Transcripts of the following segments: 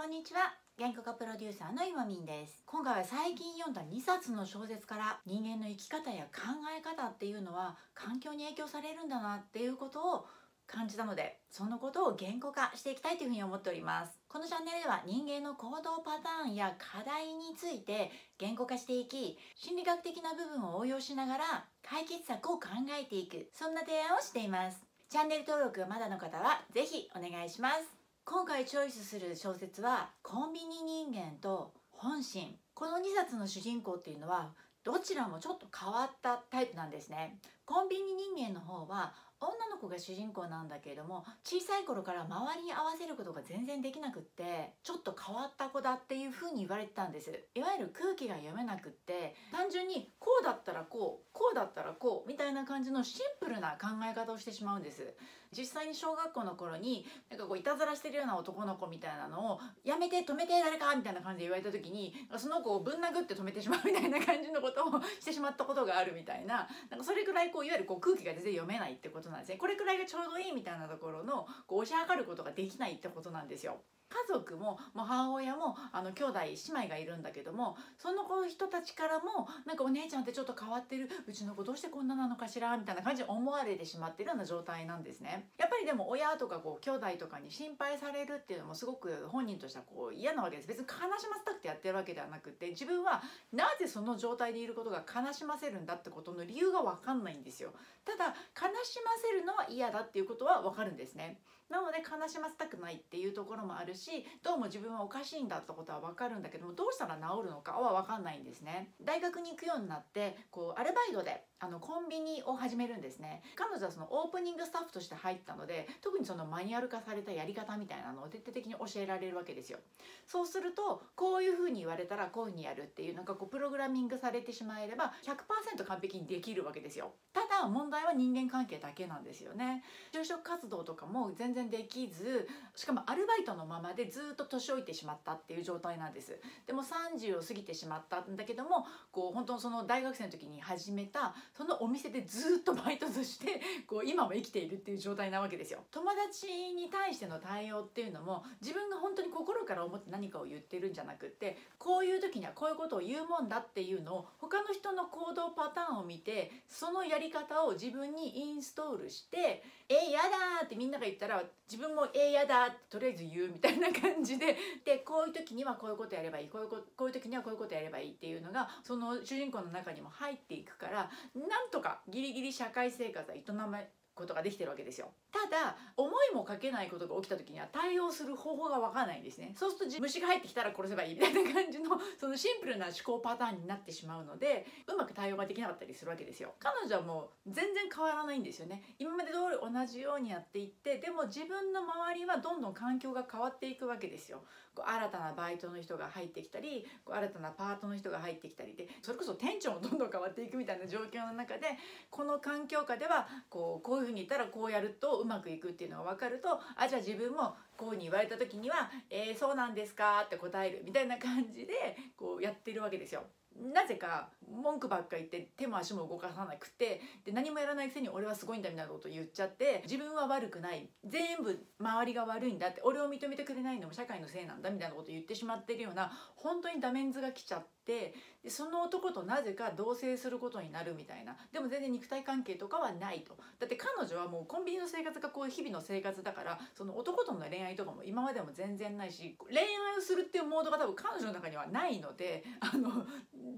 こんにちは。原稿家プロデューサーの今みんです。今回は最近読んだ2冊の小説から人間の生き方や考え方っていうのは環境に影響されるんだなっていうことを感じたのでそのことを言語化していきたいというふうに思っております。このチャンネルでは人間の行動パターンや課題について言語化していき心理学的な部分を応用しながら解決策を考えていくそんな提案をしています。チャンネル登録がまだの方はぜひお願いします。今回チョイスする小説はコンビニ人間と本心。この2冊の主人公っていうのはどちらもちょっと変わったタイプなんですね。コンビニ人間の方は女の子が主人公なんだけれども小さい頃から周りに合わせることが全然できなくってちょっと変わった子だっていう風に言われてたんです。いわゆる空気が読めなくって単純にこうだったらこうこうだったらこうみたいな感じのシンプルな考え方をしてしまうんです。実際に小学校の頃になんかこういたずらしてるような男の子みたいなのをやめて止めて誰かみたいな感じで言われた時にその子をぶん殴って止めてしまうみたいな感じのことをしてしまったことがあるみたいな。なんかそれぐらいこういわゆるこう空気が全然読めないってことなんですね。これくらいがちょうどいいみたいなところのこう押し量ることができないってことなんですよ。家族ももう母親もあの兄弟姉妹がいるんだけどもその子人たちからもなんかお姉ちゃんってちょっと変わってるうちの子どうしてこんななのかしらみたいな感じで思われてしまってるような状態なんですね。やっぱりでも親とかこう兄弟とかに心配されるっていうのもすごく本人としてはこう嫌なわけです。別に悲しませたくてやってるわけではなくて自分はなぜその状態でいることが悲しませるんだってことの理由が分かんないんですよ。ただ悲しませるのは嫌だっていうことは分かるんですね。なので悲しませたくないっていうところもあるしどうも自分はおかしいんだってことは分かるんだけどもどうしたら治るのかは分かんないんですね。大学に行くようになってこうアルバイトであのコンビニを始めるんですね。彼女はそのオープニングスタッフとして入ったので特にそのマニュアル化されたやり方みたいなのを徹底的に教えられるわけですよ。そうするとこういうふうに言われたらこういうふうにやるっていうなんかこうプログラミングされてしまえれば100%完璧にできるわけですよ。ただ問題は人間関係だけなんですよね。就職活動とかも全然できずしかもアルバイトのままでずっと年老いてしまったっていう状態なんですでも30を過ぎてしまったんだけどもこう本当その大学生の時に始めたそのお店でずっとバイトとしてこう今も生きているっていう状態なわけですよ友達に対しての対応っていうのも自分が本当に心から思って何かを言ってるんじゃなくってこういう時にはこういうことを言うもんだっていうのを他の人の行動パターンを見てそのやり方を自分にインストールして「えやだ!」ってみんなが言ったら自分も「えやだ!」とりあえず言うみたいな感じででこういう時にはこういうことやればいいこういうここういう時にはこういうことやればいいっていうのがその主人公の中にも入っていくからなんとかギリギリ社会生活は営むことができてるわけですよただ思いもかけないことが起きた時には対応する方法が分からないんですね。そうすると虫が入ってきたら殺せばいいみたいな感じのそのシンプルな思考パターンになってしまうのでうまく対応ができなかったりするわけですよ。彼女はもう全然変わらないんですよね。今まで通り同じようにやっていってでも自分の周りはどんどん環境が変わっていくわけですよ。こう新たなバイトの人が入ってきたりこう新たなパートの人が入ってきたりでそれこそ店長もどんどん変わっていくみたいな状況の中でこの環境下ではこうこういうふうに言ったらこうやるとうまくいくっていうのが分かるとあじゃあ自分もこうに言われた時には「えー、そうなんですか?」って答えるみたいな感じでこうやってるわけですよ。なぜか文句ばっか言って手も足も動かさなくてで何もやらないくせに俺はすごいんだみたいなこと言っちゃって自分は悪くない。全部周りが悪いんだって俺を認めてくれないのも社会のせいなんだみたいなこと言ってしまってるような本当にダメンズが来ちゃってでその男となぜか同棲することになるみたいな。でも全然肉体関係とかはないと。だって彼女はもうコンビニの生活がこう日々の生活だからその男との恋愛とかも今までも全然ないし恋愛をするっていうモードが多分彼女の中にはないのであの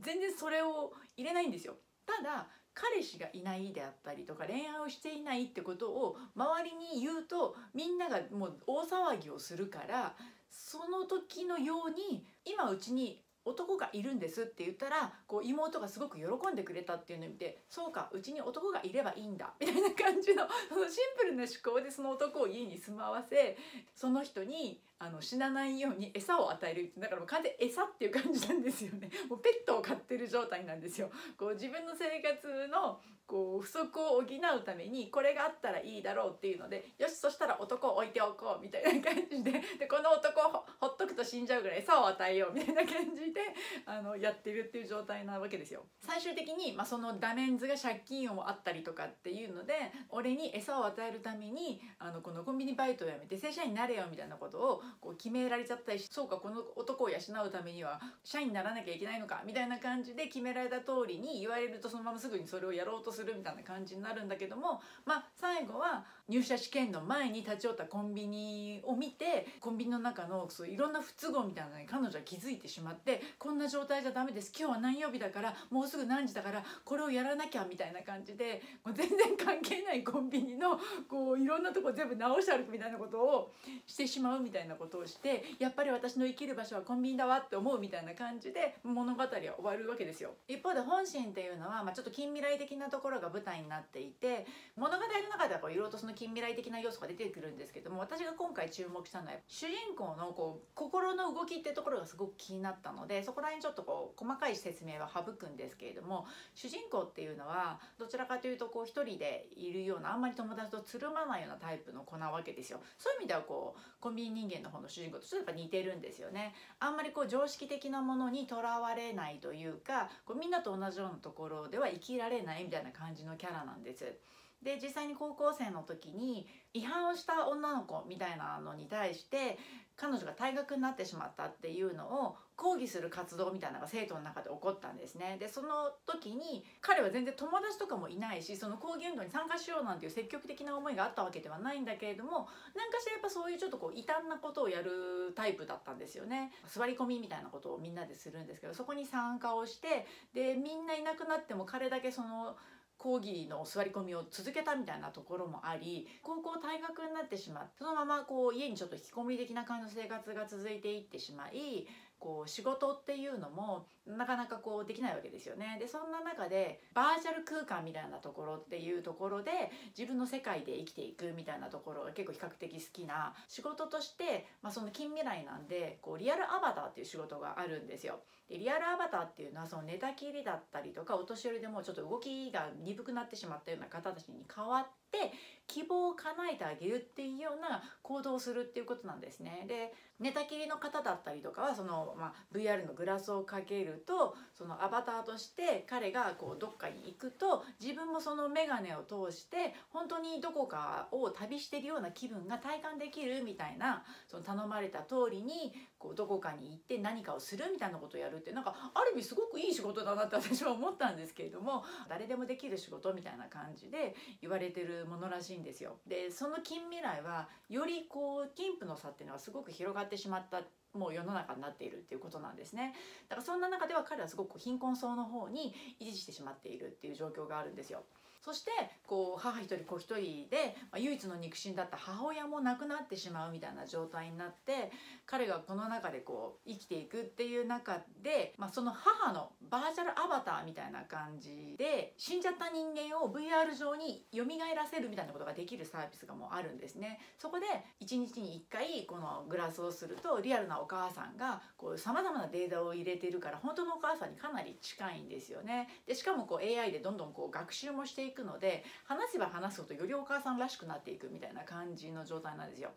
全然それを入れないんですよ。ただ彼氏がいないであったりとか恋愛をしていないってことを周りに言うとみんながもう大騒ぎをするからその時のように今うちに男がいるんですって言ったらこう妹がすごく喜んでくれたっていうのを見てそうかうちに男がいればいいんだみたいな感じのそのシンプルな思考でその男を家に住まわせその人にあの死なないように餌を与える。だからもう完全餌っていう感じなんですよね。もうペットを飼ってる状態なんですよ。こう自分の生活のこう不足を補うためにこれがあったらいいだろうっていうのでよしそしたら男を置いておこうみたいな感じで。でこの男をほっとくと死んじゃうぐらい餌を与えようみたいな感じで あのやってるっていう状態なわけですよ。最終的に、まあ、そのダメンズが借金をあったりとかっていうので俺に餌を与えるためにあのこのコンビニバイトをやめて正社員になれよみたいなことをこう決められちゃったりそうかこの男を養うためには社員にならなきゃいけないのかみたいな感じで決められた通りに言われるとそのまますぐにそれをやろうとするみたいな感じになるんだけどもまあ最後は入社試験の前に立ち寄ったコンビニを見てコンビニの中のそういろんな不都合みたいなのに彼女は気づいてしまってこんな状態じゃダメです。今日は何曜日だからもうすぐ何時だからこれをやらなきゃみたいな感じでもう全然関係ないコンビニのこういろんなとこ全部直して歩くみたいなことをしてしまうみたいなことをしてやっぱり私の生きる場所はコンビニだわって思うみたいな感じで物語は終わるわけですよ。一方で本心っていうのは、まあ、ちょっと近未来的なところが舞台になっていて物語の中ではいろいろとその近未来的な要素が出てくるんですけども私が今回注目したのは主人公のこう心の動きってところがすごく気になったのでそこら辺ちょっとこう細かい説明は省くんですけれども主人公っていうのはどちらかというとこう一人でいるようなあんまり友達とつるまないようなタイプの子なわけですよ。そういう意味ではこうコンビニ人間の方の主人公とちょっとやっぱ似てるんですよね。あんまりこう常識的なものにとらわれないというかこうみんなと同じようなところでは生きられないみたいな感じのキャラなんです。で実際に高校生の時に違反をした女の子みたいなのに対して彼女が退学になってしまったっていうのを抗議する活動みたいなのが生徒の中で起こったんですね。でその時に彼は全然友達とかもいないしその抗議運動に参加しようなんていう積極的な思いがあったわけではないんだけれども何かしらやっぱそういうちょっとこう異端なことをやるタイプだったんですよね。座り込みみたいなことをみんなでするんですけどそこに参加をしてでみんないなくなっても彼だけその講義の座り込みを続けたみたいなところもあり高校退学になってしまってそのままこう家にちょっと引きこもり的な感じの生活が続いていってしまいこう仕事っていうのもなかなかこうできないわけですよね。でそんな中でバーチャル空間みたいなところっていうところで自分の世界で生きていくみたいなところが結構比較的好きな仕事として、まあ、その近未来なんでこうリアルアバターっていう仕事があるんですよ。でリアルアバターっていうのはその寝たきりだったりとかお年寄りでもちょっと動きが鈍くなってしまったような方たちに代わって希望を叶えてあげるっていうような行動をするっていうことなんですね。で寝たきりの方だったりとかはその、まあ、VR のグラスをかけるとそのアバターとして彼がこうどっかに行くと自分もその眼鏡を通して本当にどこかを旅してるような気分が体感できるみたいなその頼まれた通りにこうどこかに行って何かをするみたいなことをやるってなんかある意味すごくいい仕事だなって私は思ったんですけれども誰でもできる仕事みたいな感じで言われてるものらしいんですよ。でその近未来はよりこう貧富の差っていうのはすごく広がってしまったもう世の中になっているっていうことなんですねだからそんな中では彼はすごく貧困層の方に維持してしまっているっていう状況があるんですよそしてこう母一人子一人で、まあ、唯一の肉親だった母親も亡くなってしまうみたいな状態になって彼がこの中でこう生きていくっていう中で、まあ、その母のバーチャルアバターみたいな感じで死んじゃった人間を VR 上に蘇らせるみたいなことができるサービスがもうあるんですね。そこで1日に1回このグラスをするとリアルなお母さんがさまざまなデータを入れてるから本当のお母さんにかなり近いんですよね。でしかもこう AI でどんどんこう学習もしていくので話せば話すほどよりお母さんらしくなっていくみたいな感じの状態なんですよ。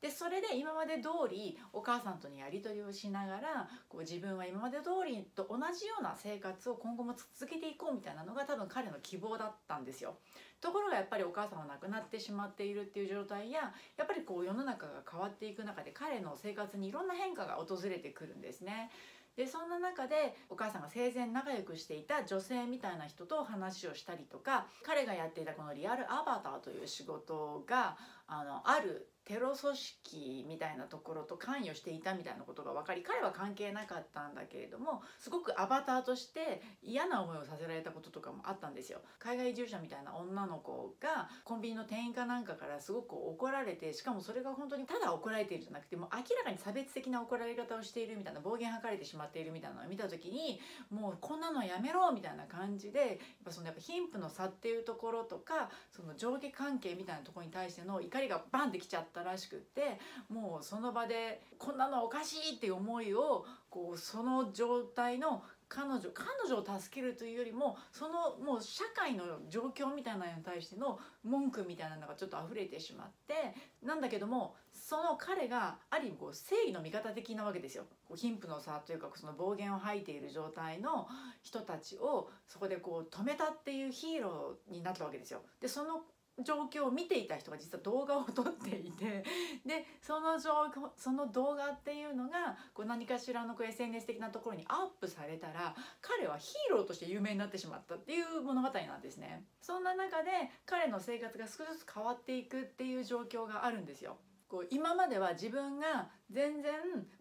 でそれで今まで通りお母さんとのやり取りをしながらこう自分は今まで通りと同じような生活を今後も続けていこうみたいなのが多分彼の希望だったんですよ。ところがやっぱりお母さんは亡くなってしまっているっていう状態ややっぱりこう世の中が変わっていく中で彼の生活にいろんな変化が訪れてくるんですね。でそんな中でお母さんが生前仲良くしていた女性みたいな人と話をしたりとか彼がやっていたこのリアルアバターという仕事があのあるテロ組織みたいなところと関与していたみたいなことが分かり彼は関係なかったんだけれどもすごくアバターとして嫌な思いをさせられたこととかもあったんですよ。海外移住者みたいな女の子がコンビニの店員かなんかからすごく怒られてしかもそれが本当にただ怒られているじゃなくてもう明らかに差別的な怒られ方をしているみたいな暴言吐かれてしまっているみたいなのを見た時にもうこんなのやめろみたいな感じでやっぱそのやっぱ貧富の差っていうところとかその上下関係みたいなところに対しての怒りがバンってきちゃった。たらしくってもうその場でこんなのおかしいっていう思いをこうその状態の彼女彼女を助けるというよりもそのもう社会の状況みたいなのに対しての文句みたいなのがちょっと溢れてしまってなんだけどもその彼がある意味こう正義の味方的なわけですよ。こう貧富の差というかその暴言を吐いている状態の人たちをそこでこう止めたっていうヒーローになったわけですよ。でその状況を見ていた人が実は動画を撮っていてでその状況その動画っていうのがこう何かしらのこう SNS 的なところにアップされたら彼はヒーローとして有名になってしまったっていう物語なんですね。そんな中で彼の生活が少しずつ変わっていくっていう状況があるんですよ。こう今までは自分が全然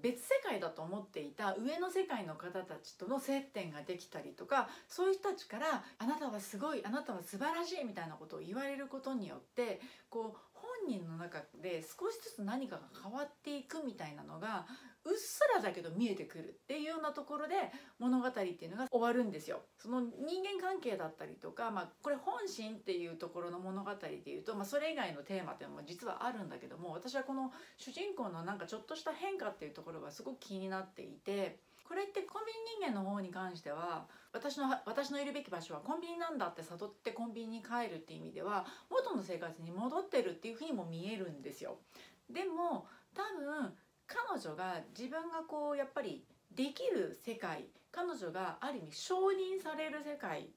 別世界だと思っていた上の世界の方たちとの接点ができたりとかそういう人たちから「あなたはすごいあなたは素晴らしい」みたいなことを言われることによってこう本人の中で少しずつ何かが変わっていくみたいなのがうっすらだけど見えてくるっていうようなところで物語っていうのが終わるんですよ。その人間関係だったりとか、まあ、これ本心っていうところの物語でいうと、まあ、それ以外のテーマっていうのも実はあるんだけども私はこの主人公のなんかちょっとした変化っていうところがすごく気になっていて。これってコンビニ人間の方に関しては私の私のいるべき場所はコンビニなんだって悟ってコンビニに帰るっていう意味では元の生活に戻ってるっていうふうにも見えるんですよ。でも多分彼女が自分がこうやっぱりできる世界彼女がある意味承認される世界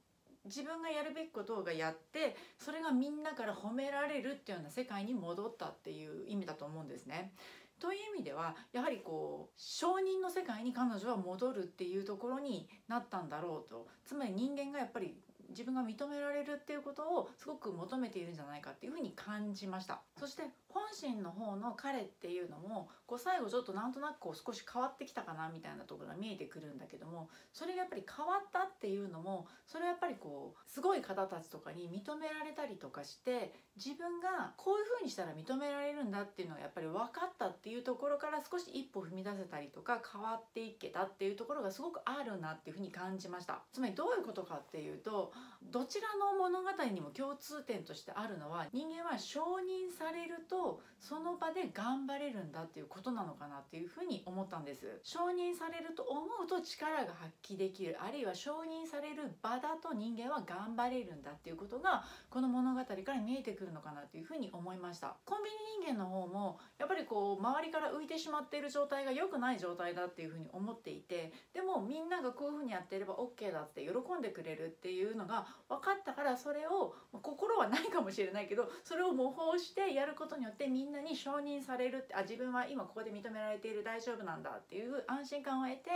自分がやるべきことがやってそれがみんなから褒められるっていうような世界に戻ったっていう意味だと思うんですね。という意味ではやはりこう承認の世界に彼女は戻るっていうところになったんだろうと。つまり人間がやっぱり自分が認められるっていうことをすごく求めているんじゃないかっていうふうに感じました。そして本心の方の彼っていうのもこう最後ちょっとなんとなくこう少し変わってきたかなみたいなところが見えてくるんだけどもそれがやっぱり変わったっていうのもそれはやっぱりこうすごい方たちとかに認められたりとかして自分がこういうふうにしたら認められるんだっていうのがやっぱり分かったっていうところから少し一歩踏み出せたりとか変わっていけたっていうところがすごくあるなっていうふうに感じました。つまりどういうことかっていうとどちらの物語にも共通点としてあるのは人間は承認されるとその場で頑張れるんだっていうことなのかなっていうふうに思ったんです。承認されると思うと力が発揮できる。あるいは承認される場だと人間は頑張れるんだっていうことがこの物語から見えてくるのかなっていうふうに思いました。コンビニ人間の方もやっぱりこう周りから浮いてしまっている状態が良くない状態だっていうふうに思っていてでもみんながこういうふうにやっていれば OK だって喜んでくれるっていうのが分かったからそれを心はないかもしれないけどそれを模倣してやることによってみんなに承認されるってあ自分は今ここで認められている大丈夫なんだっていう安心感を得て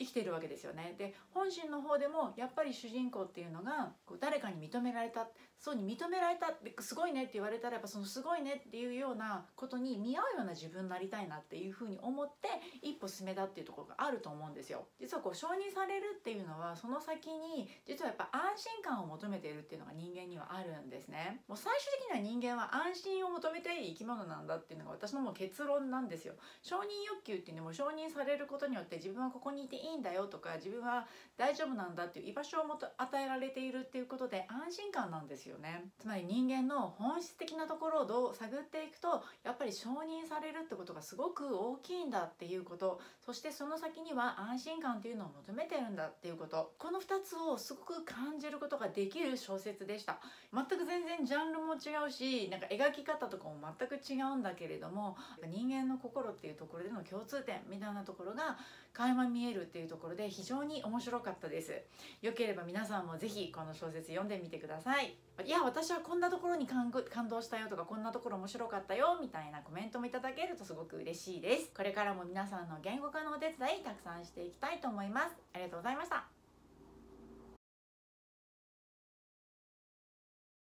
生きているわけですよね。で本心の方でもやっぱり主人公っていうのがこう誰かに認められたそうに認められたってすごいねって言われたらやっぱそのすごいねっていうようなことに見合うような自分になりたいなっていうふうに思って一歩進めたっていうところがあると思うんですよ。実はこう承認されるっていうのはその先に実はやっぱ安心感を求めているっていうのが人間にはあるんですね。もう最終的には人間は安心を求めていい生き物なんだっていうのが私のもう結論なんですよ。承認欲求っていうのも承認されることによって自分はここにいていいいんだよとか自分は大丈夫なんだっていう居場所をもと与えられているっていうことで安心感なんですよね。つまり人間の本質的なところをどう探っていくとやっぱり承認されるってことがすごく大きいんだっていうこと。そしてその先には安心感っていうのを求めてるんだっていうこと。この2つをすごく感じることができる小説でした。全く全然ジャンルも違うしなんか描き方とかも全く違うんだけれども人間の心っていうところでの共通点みたいなところが垣間見えるっていういうところで非常に面白かったです。よければ皆さんもぜひこの小説読んでみてください。いや私はこんなところに感動したよとかこんなところ面白かったよみたいなコメントもいただけるとすごく嬉しいです。これからも皆さんの言語化のお手伝いたくさんしていきたいと思います。ありがとうございました。